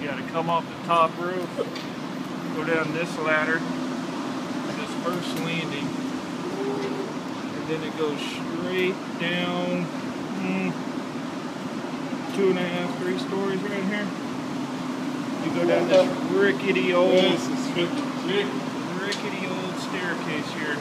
You got to come off the top roof, go down this ladder, this first landing, and then it goes straight down mm, two and a half, three stories right here. You go down this rickety old, rickety old staircase here.